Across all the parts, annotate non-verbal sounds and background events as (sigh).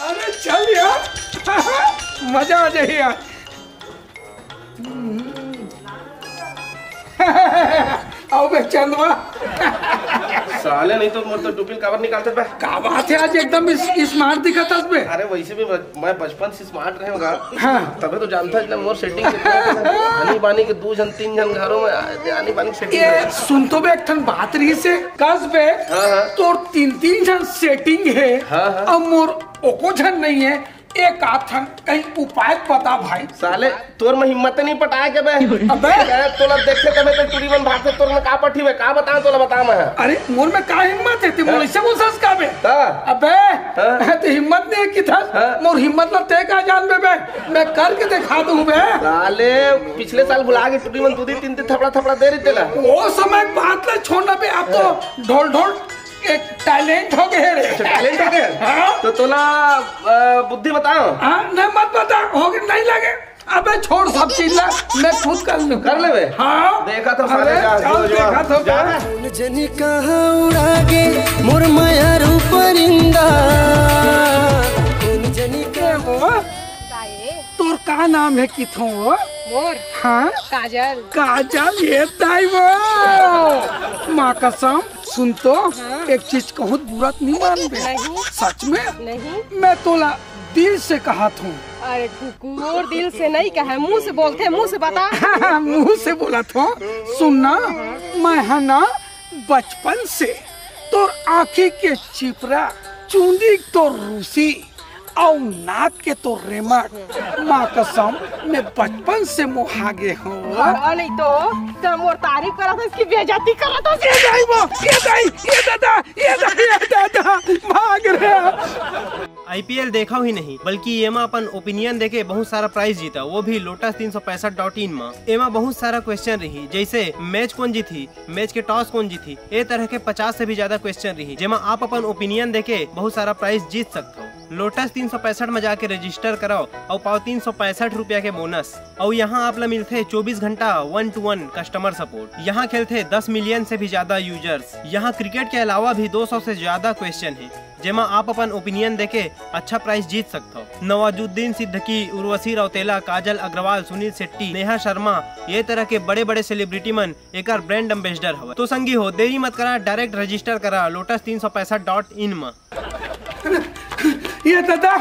अरे चल यार। (laughs) मज़ा आ जाए यार। (laughs) (laughs) आओ बे चंदवा। साले नहीं तो मोर तो टुपिल कवर निकालते बे। का बात है आज एकदम इस- स्मार्ट दिखा था बे। अरे वैसे भी मैं बचपन से स्मार्ट रहे होगा हाँ। तबे तो जानता है मोर सेटिंग आनी बानी के दो जन तीन जन घरों में आनी बानी की सेटिंग ये सुन तो बे एक ठन बात रही से। कस बे हाँ, हाँ। तोर तीन तीन जन सेटिंग है हाँ, हाँ। अब मोर ओको जन नहीं है। एक आध ठन कहीं उपाय बता भाई। साले तोर में हिम्मत नहीं पटाए के बे? अबे। तोला देखे तबे तो टूरी मन भागते तोर में का पठी में का बता तोला बता मैं। अरे मोर में का हिम्मत है? तुम ऐसे बोल सस का बे? ता अबे हाँ? तो हिम्मत नहीं है कि था हाँ? मोर हिम्मत ना ते का जान बे बे। मैं करके दिखा दूँ बे। साले पिछले साल बुला के टूरी मन दो तीन तीन थपड़ा थपड़ा दे रही तेला। वो समय बात ना छोड़ना बे अब तो ढोल ढोल एक टैलेंट हो गए रे। टैलेंट है क्या? हाँ? तो तोला बुद्धि बताओ। हाँ नहीं मत बता हो गए नहीं लगे। अबे छोड़ सब चीज़ ला मैं खुद कर लूँ। कर ले हाँ। देखा तो का, जो, देखा तो जा। बे। जनी कहाँ उड़ागे मोर माया जनी ए, वो, तोर का नाम है किथों वो मोर। हाँ। काजल। काजल ये ताई वो। माँ कसम। सुन तो एक चीज़ कहूँ बुरा नहीं मान रहे सच में? नहीं। मैं तोला दिल से कहा था। अरे कुकुर दिल से नहीं कहा मुँह से बोलते मुँह मुँह से बता। (laughs) मुँह से बोला तो सुनना मैं है ना बचपन से तो आँखी के चिपरा चूंदी तो रूसी। और नाक के तो रेमा माँ कसम मैं बचपन से मुहागे हूँ। अरे तो तो मोर तारीफ़ करा था इसकी बेइज्जती करा था। ये दाई वो ये दाई ये दादा ये दाई ये दादा भाग रहे आईपीएल देखा ही नहीं, बल्कि एमा अपन ओपिनियन देके बहुत सारा प्राइज जीता, वो भी लोटस तीन सौ पैंसठ डॉट इन में। एमा बहुत सारा क्वेश्चन रही, जैसे मैच कौन जीती मैच के टॉस कौन जीती, ए तरह के पचास से भी ज़्यादा क्वेश्चन रही, जेमा आप अपन ओपिनियन देके बहुत सारा प्राइज जीत सकते हो। लोटस तीन सौ पैंसठ में जाके रजिस्टर कराओ, और पाओ तीन सौ पैंसठ रूपया के बोनस और यहाँ आप ला मिलते चौबीस घंटा one to one customer support यहाँ खेलते दस मिलियन से भी ज़्यादा यूज़र्स यहाँ क्रिकेट के अलावा भी 200 से ज़्यादा क्वेश्चन है, जेमा आप अपन ओपिनियन देके अच्छा प्राइस जीत सकते। हो नवाजुद्दीन सिद्दीकी, उर्वशी रौतेला काजल अग्रवाल, सुनील शेट्टी, नेहा शर्मा, ये तरह के बड़े बड़े सेलिब्रिटी मन एक ब्रांड एम्बेसडर हो तो संगी हो, देरी मत करा डायरेक्ट रजिस्टर करा लोटस तीन सौ पैसा डॉट इन में। ये रटा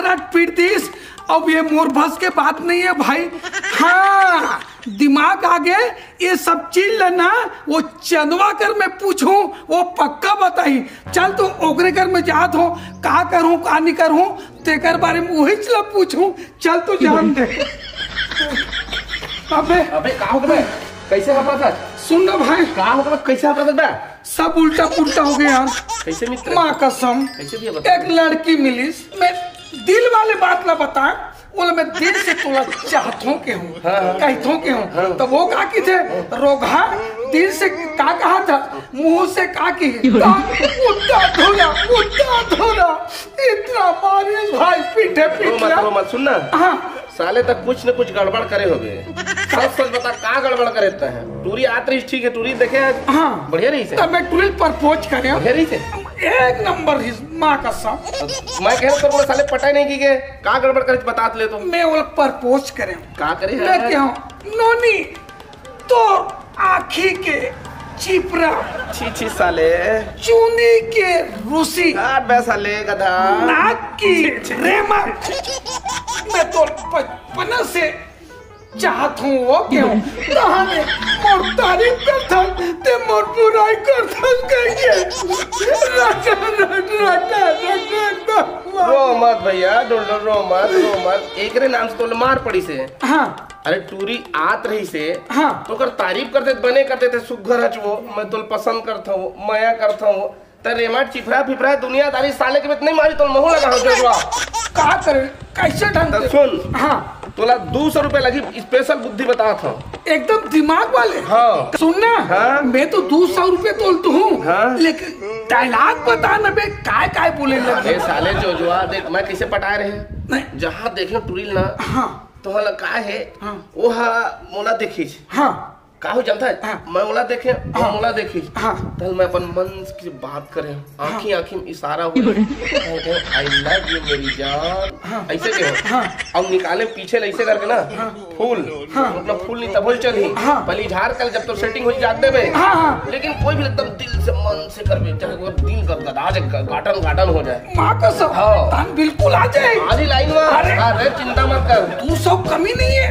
रट पीट दिस अब ये मोर बस के बात नहीं है भाई। हाँ। दिमाग आगे ये सब चीज़ लेना वो चंदवा कर मैं पूछूँ वो पक्का बताई चल तू ओकरे कर में जात हो का करूँ का नहीं करूँ तेकर बारे में वही चला पूछूँ। चल तू जान दे। अबे। अबे का हो गया कैसे हो था सुन ना भाई। का हो गया कैसे हो था सब उल्टा पुल्टा हो गया। यार कैसे मित्र? माँ कसम कैसे एक लड़की मिली मैं दिल वाले बात ना बता। बोले मैं दिल से तोला चाहतों के हूँ कहतों के हूँ। तो वो का की थे रोगा दिल से का कहा था? मुँह से का की? का मुद्दा धोला मुद्दा धोला इतना मारे भाई पीठे पीठे मत मत सुनना हाँ। साले तक कुछ न कुछ गड़बड़ करे होगे। सच सच बता का गड़बड़ करे है? टूरी आत रही ठीक है टूरी देखे हाँ। बढ़िया रही से तब मैं ट्वेल्व प्रपोज करे बढ़िया रही से एक नंबर ही माँ कसम मैं कह रहा हूँ साले पता नहीं की के का गड़बड़ करे बता ले तो। मैं वो प्रपोज करे का करे मैं क्या नोनी तो आखी के चिपरा छी छी साले। चूनी के रूसी साले गधा। नाक की रेमट मैं तो बचपन से चाहत हूँ वो क्यों? कहानी मोर तारीफ़ करता ते मोर बुराई करता कहिए। रटा रटा रटा रटा रो मत भैया डोल रो मत रो मत। एकरे नाम से तो मार पड़ी से। हाँ। अरे टूरी आत रही से। हाँ। तो कर तारीफ़ करते बने करते थे सुघर हच वो। मैं तुल पसंद करता हूँ माया करता हूँ। तो रेमाट चिफरा फिफरा दुनियादारी साले के नहीं मारी तो महू लगा हो जोजवा का करे? कैसे ढंग तो से? सुन। हाँ। तोला दो सौ रुपए लगी स्पेशल बुद्धि बता था। एकदम दिमाग वाले? हाँ। सुनना हाँ। मैं तो दो सौ रुपए तोलता हूँ हाँ। लेकिन डायलॉग बता ना बे काय काय बोले लगे साले जोजवा देख मैं कैसे पटाए रहे नहीं। जहाँ देखे टूरिल ना हाँ। तो हला का है? हाँ। वो हा मोला देखी हाँ। का हो जानता है। हाँ। मैं ओला देखे हाँ। मोला देखी हाँ। तल मैं अपन मन की बात करे। आंखी आंखी में इशारा हुआ आई लव यू मेरी जान। ऐसे के हाँ। अब निकाले पीछे ऐसे करके ना। फूल। मतलब फूल नहीं तब चली हाँ। पहले झाड़ कर जब तो सेटिंग हो जात हाँ, हाँ। लेकिन कोई भी एकदम दिल से मन से वो दिल का गदाज गाटन गाटन हो जाए। माँ कसम हाँ। बिल्कुल आ जाए। आधी लाइन में। अरे। चिंता मत कर। दो सौ कमी नहीं है।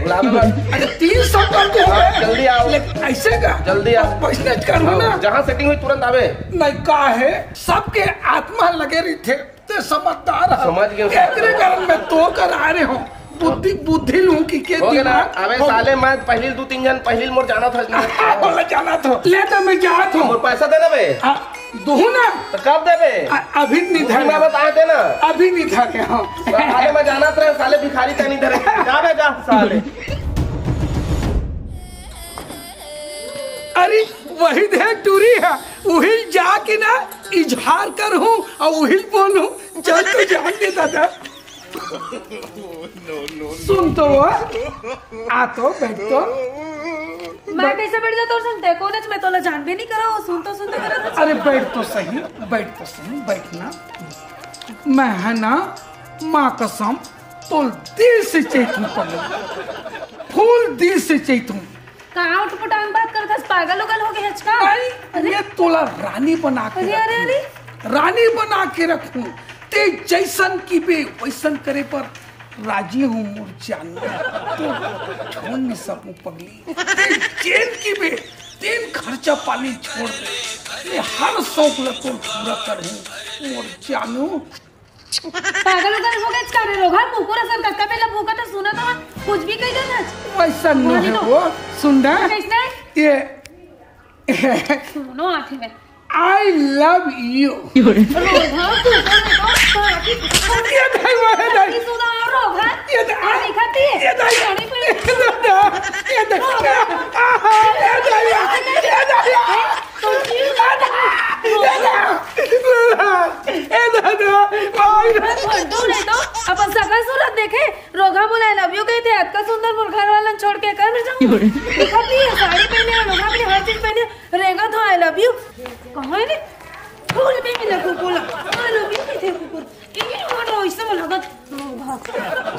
अरे तीन सौ कर दो हाँ, जल्दी आओ। लेकिन ऐसे का? जल्दी आओ। पैसा करूँ ना। हाँ, जहाँ सेटिंग हुई तुरंत आवे। नहीं का है सबके आत्मा लगे रही थे ते समझदार समझ गए। कारण मैं तो कर आ रहे हूँ। बुद्धि बुद्धि लूँ की के हो ना? दिमाग? अबे साले मैं पहली दो तीन जन पहली मोर जाना था हाँ, बोला जाना तो ले तो मैं जात मोर पैसा दे देबे आ, ना। तो कब देबे अभी नहीं दूसरी मैं बता दे ना। अभी नहीं धरे हाँ। साले मैं जाना था साले भिखारी का नहीं धरे जा बे जा साले। अरे वही दे टूरी है। वही जाके ना इजहार कर हूँ और वही बोलूँ चल तो जान दे दादा। सुन तो वो आ तो बैठ तो। मैं कैसे बैठ जाता और सुनते कोनच में तोला जान भी नहीं करा सुन तो सुनते करा अरे बैठ तो सही बैठ तो सही बैठना। मैं है ना माँ कसम तो दिल से चैतू पगल फूल दिल से चैतू। कहाँ उठ पटांग बात पागल उगल हो गया अरे। ये तोला रानी बना के अरे अरे अरे। रानी बना के रखूँ। ते जैसन की बे वैसन करे पर राज़ी हूँ मुरझान तो छोड़ नहीं सकूँ पगली। ते जेल की बे तेन खर्चा पानी छोड़ दे। मैं हर शौक ल तो पूरा करूँ मुरझानू पागल उगल हो गया हचका रे रोगा मुकुर असर कक्का पहला भूखा था सुना था कुछ भी कही जाना वैसा नहीं है तो। वो। सुन रहा कैसे ये सुनो आखिर में आई लव यू रोगा तू तो ये नहीं नहीं रोगा ये तो- ये नहीं ये ये ये ये तो नहीं तो अपन सगा सूरत देखे रोगा बोला लव यू कहते हैं का सुंदर मुर्घर वाला छोड़ के कर जाऊँ दिखाती है साड़ी पहने है रोगा अपनी हर चीज़ पहने है, तो आई लव यू कहाँ है फूल भी मिला कुकुर आई लव यू कहते हैं कुकुर ये मोड़ रो इससे बोला लगा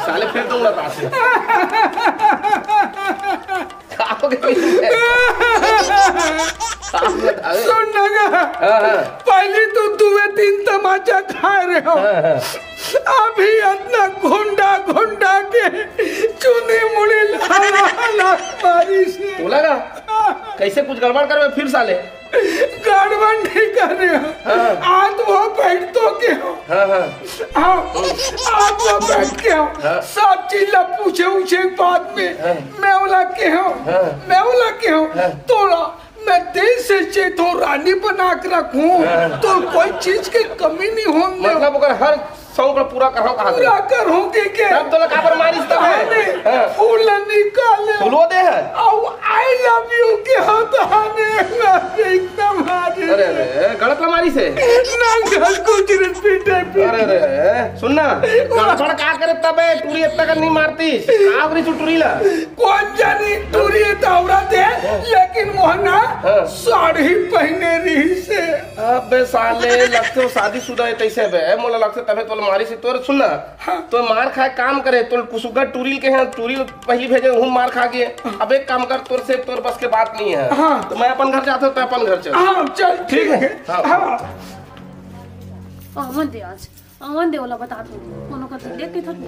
साले फिर दूँगा तासे आओगे पीछे। (laughs) (laughs) सुन हाँ, हाँ। पहले तो दुए तीन तमाचा खा रहे हो। अभी इतना घुंडा घुंडा के चुनी मुड़ी लाला ला मारी से। बोला ना कैसे कुछ गड़बड़ कर फिर साले? गड़बड़ नहीं कर रहे हो। आज वो बैठ तो के हो। हाँ हाँ। हाँ आज वो बैठ के हो। हाँ। सब चीज़ ला पूछे उछे बाद में। मैं बोला के हो। हाँ। मैं बोला के हो। तोड़ा मैं देश से चेतो रानी बना के रखूँ तो कोई चीज़ की कमी नहीं होने मतलब अगर हर सौ का पूरा करो कहा पूरा करूँ के के? तब तो लगा पर मारिस तब है। हाँ। फूल निकाले। फुलवो दे। है और आई लव यू के होता हमें एकदम हाजिर अरे अरे गलत लमारी से। नंगल गुजरत पीटे पीटे अरे अरे सुनना गड़बड़ का करे तब है टूरी इतना कर नहीं मारती का करी तू टूरी ला। कौन जानी टूरी दौड़ा दे लेकिन मोहना हाँ। साड़ी पहने रही अबे साले लगते हो शादीशुदा है तैसे बे मोला लगते तबे तो मारी से तोर सुनना तो मार खाए काम करे तो कुसुगा टूरिल के हैं टूरिल पहली भेजे हूँ मार खा के। अब एक काम कर तोर से तोर बस के बात नहीं है। हाँ। तो मैं अपन घर जाता हूँ तो अपन घर चल। हाँ चल ठीक है? हाँ। हाँ। अमन दे आज। अमन दे वाला बता दो। कोनो का तो देख के थोड़ी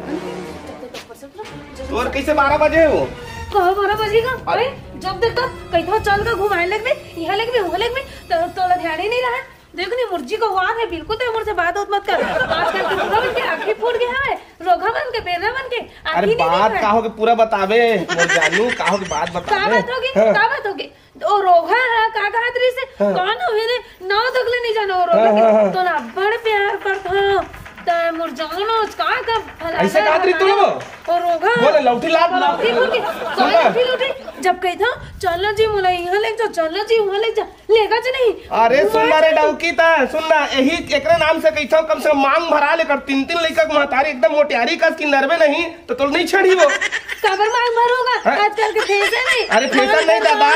तोर कैसे बारह बजे हो? कहाँ बारह बजेगा अरे जब देखा कहीं तो चल का घुमाए लग में यहाँ लग में वहाँ लग में तो तोला ध्यान ही नहीं रहा। देख नहीं मुर्जी का वार है बिल्कुल तो मुझसे बात उत मत कर। आजकल के पूरा बन के आँखें फूट गया है रोगा बन के बेरा बन के अरे बात रहा। का है। हो पूरा बतावे मोर जानू का के बात का बात होगी? का बात होगी? ओ रोगा है का कहा से कौन हो ने ना तकले नहीं जानो रोगा के। तो ना बड़ प्यार करता तो मुरझानो का का फला ऐसे कहा तू? और बोले लौटी लात ना लौटी लौटी जब कही था चलो जी मोला यहाँ ले जाओ चलो जी वहाँ ले जाओ लेगा जी नहीं। अरे सुनना रे डाउकी ता सुनना यही एकरे नाम से कहता कम से मांग भरा लेकर तीन तीन लड़का के महतारी एकदम मोटियारी कस की नरवे नहीं तो तुम नहीं छड़ी वो। कबर मांग भरोगा? हाँ? आजकल के फ़ैशन नहीं। अरे फ़ैशन नहीं दादा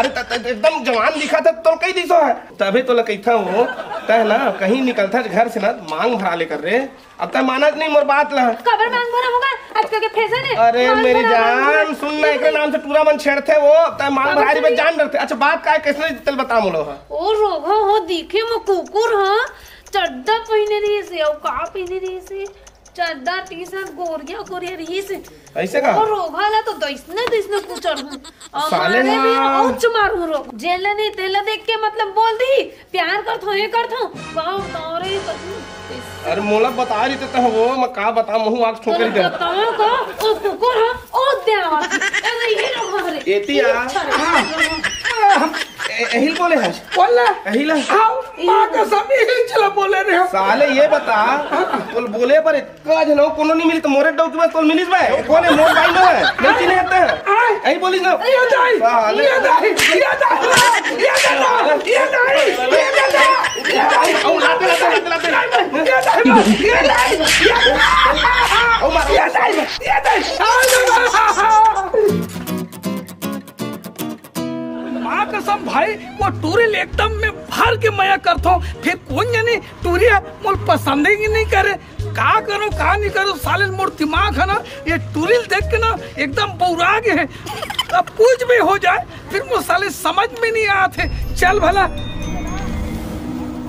अरे त- त- एकदम जवान दिखा था तो कई दिसो है। तभी तो कहता हूँ तह ना कहीं निकलता घर से ना मांग भरा ले कर रहे अब तक मानत नहीं मोर बात ला। कबर मांग भरा होगा? आजकल के फ़ैशन है। अरे मेरी जान सुन ना एक नाम से पूरा मन छेड़ते वो तय मांग भरारी पे जान डरते अच्छा बात का है कैसे चल बता मोलो है। ओ रोगो हो दिखे मो कुकुर हाँ। चड्डा पहने रही से और का पहने रही से। चड्डा टी शर्ट गोरिया गोरिया रही ऐसे का और रोगा ला तो दैसने दैसने कुचर हूँ और साले मारे भी ना। और चमार हूँ रोग जेल नहीं तेला देख के मतलब बोल दी प्यार कर थो ये कर थो गाँव तारे अरे मोला बता रही तो वो मैं का बता मुँह आँख ठोकरी दे बताओ का ओ कुकुर हाँ ओ देवा। अरे ये रोगा रे एतिया। बोले है। बोला यही ला आओ माँ का सब यही चला बोले। रहे हो साले ये बता तोल बोले पर का जनो कोनो नहीं मिली तो मोरे डॉग के पास तोल मिलिस बे कौन है मोर भाई नो है नहीं चिन्ह आता है यही बोलिस ना ये दाई साले ये दाई ये दाई ये दाई ये दाई ये दाई ये दाई औ लाते लाते लाते लाते ये दाई ये दाई ये दाई औ मार ये दाई ये दाई माँ कसम भाई, वो टूरिल एकदम में भर के मया करता हूँ। फिर कौन जानी टूरी मोल पसंद ही नहीं करे। का करो, का नहीं करो? साले मोर दिमाग है ना, ये टूरिल देख के ना एकदम बौरा गए हैं। अब कुछ भी हो जाए, फिर वो साले समझ में नहीं आते। चल भला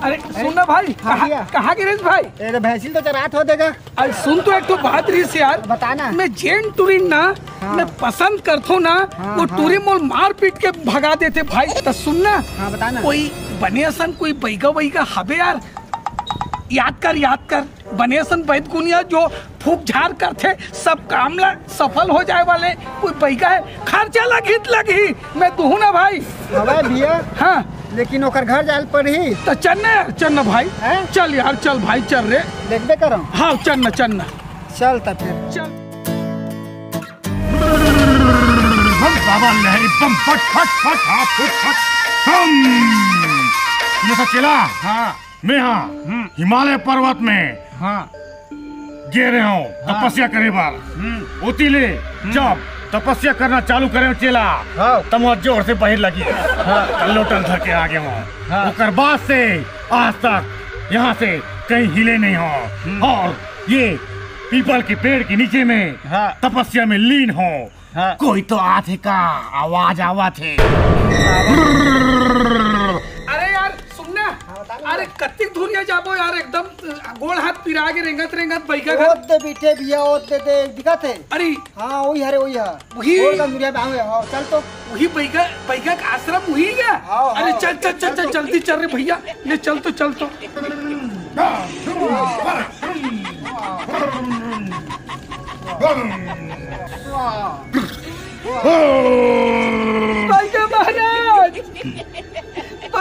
अरे सुन ना भाई कहाँ भैया। गिरीश भाई? अरे भैंसिल तो चरात हो देगा। अरे सुन तो एक तो बात रही यार। बताना। मैं जेन टूरिन ना हाँ। मैं पसंद करता हूँ ना हाँ, वो हाँ। टूरी मोल मार पीट के भगा देते भाई। तो सुनना हाँ, बताना। कोई बने बनेसन कोई बैगा वैगा हबे यार। याद कर याद कर। बने बनेसन बैद गुनिया जो फूक झाड़ करते सब काम ला सफल हो जाए वाले। कोई बैगा है खर्चा लगी लगी मैं दूँ ना भाई भैया। हाँ। लेकिन ओकर घर जाल पड़ी तो चल ना यार चल ना भाई। हैं? चल यार चल भाई चल रे। देखबे करो हाँ चल ना चल तब फिर। चल। बम बाबा लहरी बम फट फट फट हाँ फुट फट। हम। ये सब चला हाँ। मैं हाँ। हिमालय पर्वत में। हाँ। गे रहे हूँ। तपस्या करे बार। उतीले जब तपस्या करना चालू करे चेला हाँ। ज़ोर से बहिर लगी हाँ। लोटन धर के आगे हो हाँ। ओकर बाद से आज तक यहाँ से कहीं हिले नहीं हो और ये पीपल के पेड़ के नीचे में हाँ। तपस्या में लीन हो हाँ। कोई तो आथे का आवाज़ आवा थे यार सुनना अरे कत्ती धुरिया जाबो यार एकदम गोड़ हाथ पिरा के रेंगत रेंगत बैठा घर। ओत दे बीठे भैया ओत दे दे दिखत। है अरे हाँ वही हरे वही है। वही? और का दुनिया में आवे हाँ। चल तो। वही बैगा बैगा का आश्रम वही क्या हाँ, हाँ। अरे चल चल चल चल जल्दी चल रे भैया। ये चल तो चल तो। बैगा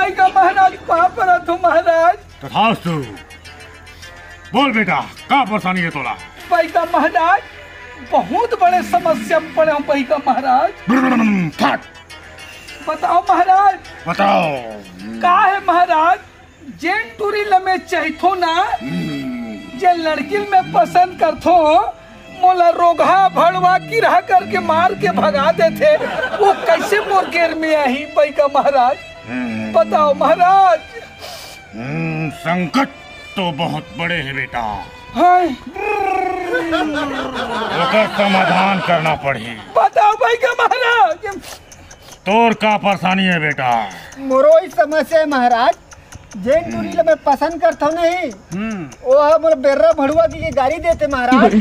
बैगा महाराज कहाँ पर हो महाराज। तथास्तु। बोल बेटा का परेशानी है तोला? बैगा महाराज बहुत बड़े समस्या में पड़े हम बैगा महाराज। फट बताओ महाराज। बताओ। का है महाराज जेन टूरी लमे चाहतो ना जे लड़की में पसंद करथो मोला रोगा भड़वा किरा करके मार के भगा देते वो कैसे मोर गेर में आई बैका महाराज? बताओ महाराज। हम्म, संकट तो बहुत बड़े हैं बेटा। ओकर समाधान करना पड़ी। बताओ बैका महाराज। तोर का परेशानी है बेटा। मोरो ही समस्या है महाराज। जेन टूरी ले मैं पसंद करता हूँ नहीं। वो है मोर बेर्रा भड़ुआ की गाड़ी देते महाराज।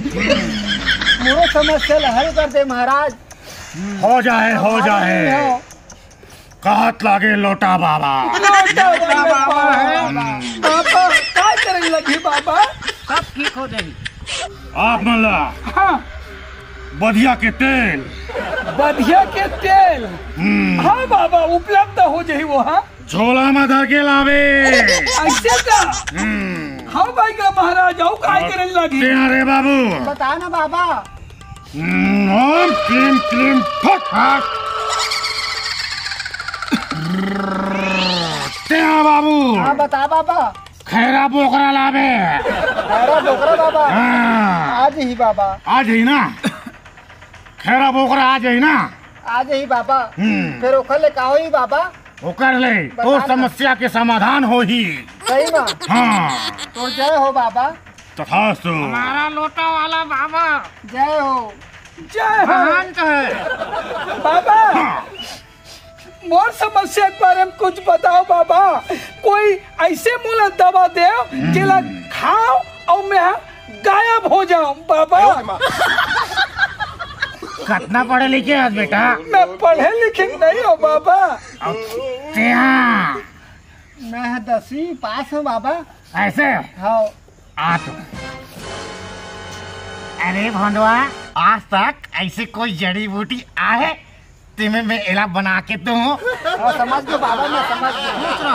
मोरो समस्या हल कर दे महाराज। हो जाए हो जाए। हाँ। कहत लागे लोटा बाबा। लौटा बाबा। बाबा काय करे लगी बाबा आप मल्ला हाँ। बधिया के तेल। बढ़िया के तेल। हम्म, हाँ बाबा उपलब्ध हो जाही वो हाँ। झोला में धर के लावे। ऐसे का? हम्म, हाँ भाई का महाराज आओ काय करे लगी? तेरा रे बाबू? बता ना बाबा। हम्म, ओम क्लीम क्लीम फट फट बाबू। हाँ बता बाबा। खैरा बोकरा लावे। खैरा बोकरा बाबा। हाँ, आज ही बाबा। आज ही ना? खैरा बोकरा आज ही ना? आज ही बाबा। हम्म। फिर ओखर ले का होई बाबा। वो कर ले तो समस्या के समाधान हो ही। सही ना? हाँ। तो जय हो बाबा। तथास्तु। हमारा लोटा वाला बाबा। जय हो। जय हो। महान कहे बाबा मोर समस्या के बारे में कुछ बताओ बाबा। कोई ऐसे मोला दवा दे जेला खाओ और मैं गायब हो जाऊँ बाबा। कितना पढ़े लिखे आज बेटा? मैं पढ़े लिखे नहीं हो बाबा। त्या मैं दसवीं पास हूँ बाबा। ऐसे? हाँ। आ तो। अरे भंडवा आज तक ऐसे कोई जड़ी बूटी आए तुम्हें मैं एला बना के तो हूँ समझ गए बाबा मैं समझ गया।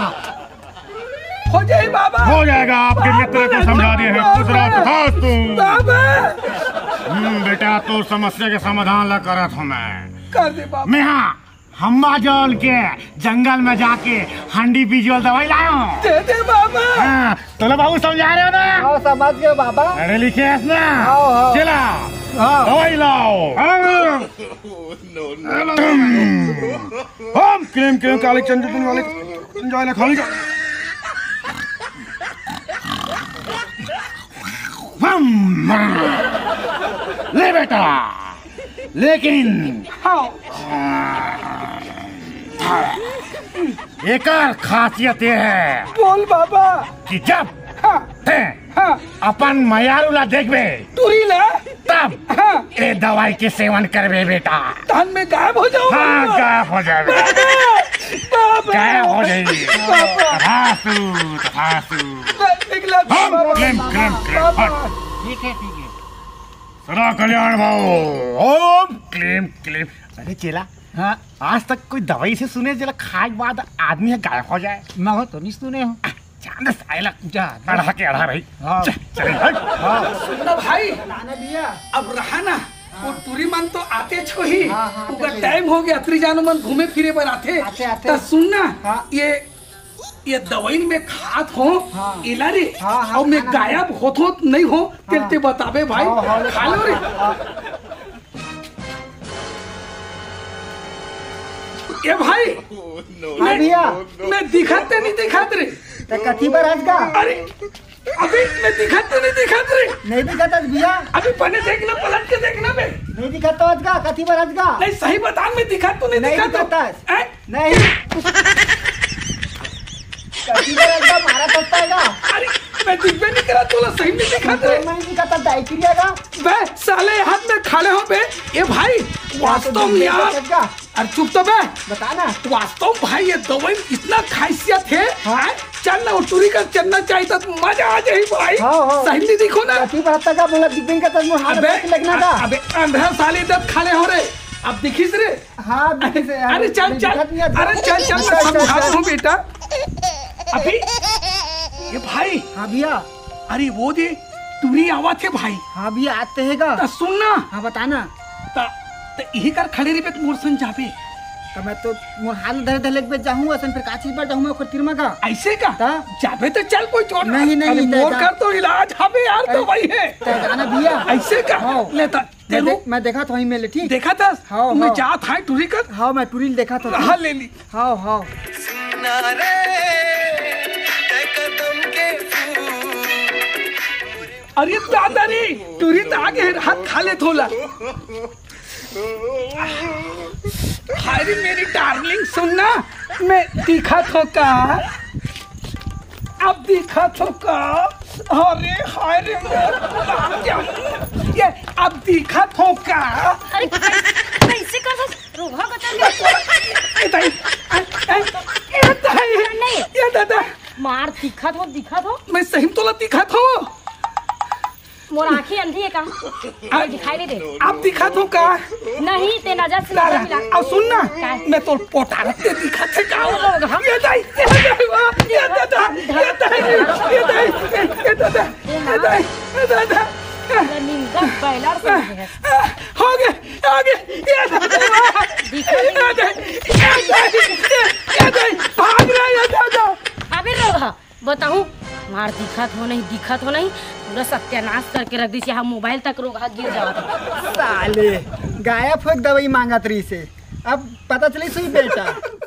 हो। जाए बाबा। हो जाएगा आपके मित्र को समझा दिए हैं। खुश रहो तथास्तु बाबा। हम्म, बेटा तो समस्या के समाधान ला करत हूँ मैं। कर दे बाबा। मैं हाँ हम्बा जोल के जंगल में जाके हंडी बिजुअल दवाई लाया हूँ। दे दे बाबा। हाँ, तो लो बाबू समझा रहे हो ना? हाँ समझ गए बाबा। पढ़े लिखे ना? हाँ। चला दवाई लाओ। (laughs) हम क्लेम क्लेम काले चंद्र वाले वाले खाली हम। ले बेटा लेकिन हाँ। एक खासियत ये है बोल बाबा। कि जब हाँ। ते हाँ। अपन मयारूला देखबे टूरी ला। तब हाँ। ये दवाई के सेवन करबे बेटा। धान में गायब हो जाओ हाँ गायब हो जाए बाबा गायब हो जाएगी क्लेम क्लेम ठीक है ठीक है। सदा कल्याण भाव ओम क्लेम क्लेम। अरे चेला हाँ आज तक कोई दवाई से सुने जला खाए बाद आदमी है गायब हो जाए। मैं हो तो नहीं सुने हो। चाँद साइला जा अढ़ा के अढ़ा भाई। हाँ। चल। हट सुनना भाई। नाना भैया अब रहा ना। वो टूरी मन तो आते छो ही। हाँ, हाँ, उनका टाइम हो गया त्री जानो मन घूमे फिरे पर आते। आते, आते। तो सुनना हाँ। ये ये दवाई में खात हो हाँ। इला रे हाँ, हाँ, और मैं गायब होत हो नहीं हो तेरे बतावे भाई। हाँ, हाँ, खा लो रे। ये भाई? हाँ भैया। मैं दिखाते नहीं दिखाते रे तो कथी पर आज का? अरे अभी मैं दिखाते नहीं दिखाते रे नहीं दिखा था भैया। अभी पहले देखना पलट के देखना बे नहीं दिखा तो आज का? कथी पर आज का? नहीं सही बता मैं दिखा तू नहीं, नहीं दिखा दिखाता तो हैं? नहीं। कथी पर आज का? मारा सकता है का? अरे मैं दिखबे नहीं करा तोला सही में दिखाते। रे मैं नहीं दिखाता डाइक्रिया का बे साले हाथ में खड़े हो बे। ये भाई वास्तव में यार। अरे चुप तो बे बता ना। वास्तव भाई ये दवाई इतना खासियत है हाँ। हैं? चल ना टूरी का चलना चाहिए था तो मज़ा आ जाए भाई। हाँ, हाँ। सही देखो ना। कथी पर का बोला दिखने का तस्मो हाथ लगना का। अबे अंधा साले इधर खड़े हो रे अब दिखिस रे। हाँ दिखे से यार। अरे चल चल। अरे चल चल समझा हूँ बेटा। अभी ये भाई। हाँ भैया। अरे वो दे टूरी आवा थे भाई। हाँ भैया आते हैं सुनना। हाँ बताना। ता ता यही कर खड़े रहे पे तो मोर संग जाबे। तो मैं तो मोर हाल धरे धरे पे जाऊँ असन फिर काची पर जाऊँ मैं ओकर तिरमा का ऐसे का? ता? जाबे तो चल कोई चोट नहीं, नहीं, मोर कर तो इलाज हबे यार अरे- दवाई है। तो जाना भैया। ऐसे का? हाँ। लेता मैं, तेरू दे, मैं देखा था वहीं में ले ठीक? देखा था? हाँ, मैं हाँ। जात है टूरी कर। हाँ मैं टूरिल देखा था रहा ले ली। हाँ हाँ। अरे दादा रे टूरी तो आगे है हाथ खा ले थोला। हाय मेरी डार्लिंग सुनना मैं दिखा थो का अब दिखा थो का अरे हाय रे ये अब दिखा थो का कैसे कर रोहा बता ये दाई ये दाई ये दादा मार दिखा दो दिखा दो मैं सही तोला दिखा थो। मोर आँखें अंधी है का आ, दिखाई नहीं दे आप दिखा दो का नहीं ते नज़र से नज़र मिला अब सुन ना मैं तो पोटा रखते दिखा थे का हम ये दाई ये दादा ये दाई ये दाई ये दादा ये दाई ये दादा हो ये दादा बताऊँ मार दिखत हो नहीं, दिखत हो नहीं। पूरा सत्यानाश करके रख दी यहाँ मोबाइल तक रोग गिर जाता साले, गायब हो दवाई मांगत रही से। अब पता चली सुई बेटा।